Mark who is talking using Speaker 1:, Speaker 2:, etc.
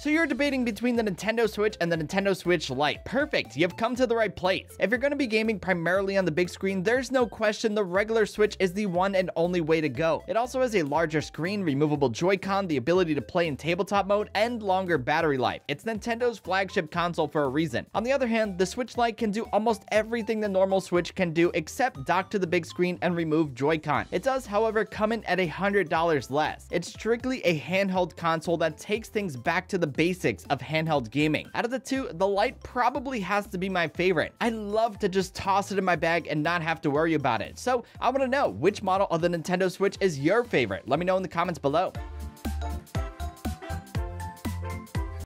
Speaker 1: So you're debating between the Nintendo Switch and the Nintendo Switch Lite. Perfect, you've come to the right place. If you're going to be gaming primarily on the big screen, there's no question the regular Switch is the one and only way to go. It also has a larger screen, removable Joy-Con, the ability to play in tabletop mode, and longer battery life. It's Nintendo's flagship console for a reason. On the other hand, the Switch Lite can do almost everything the normal Switch can do except dock to the big screen and remove Joy-Con. It does, however, come in at a $100 less. It's strictly a handheld console that takes things back to the basics of handheld gaming. Out of the two, the Lite probably has to be my favorite. I love to just toss it in my bag and not have to worry about it. So I want to know which model of the Nintendo Switch is your favorite. Let me know in the comments below.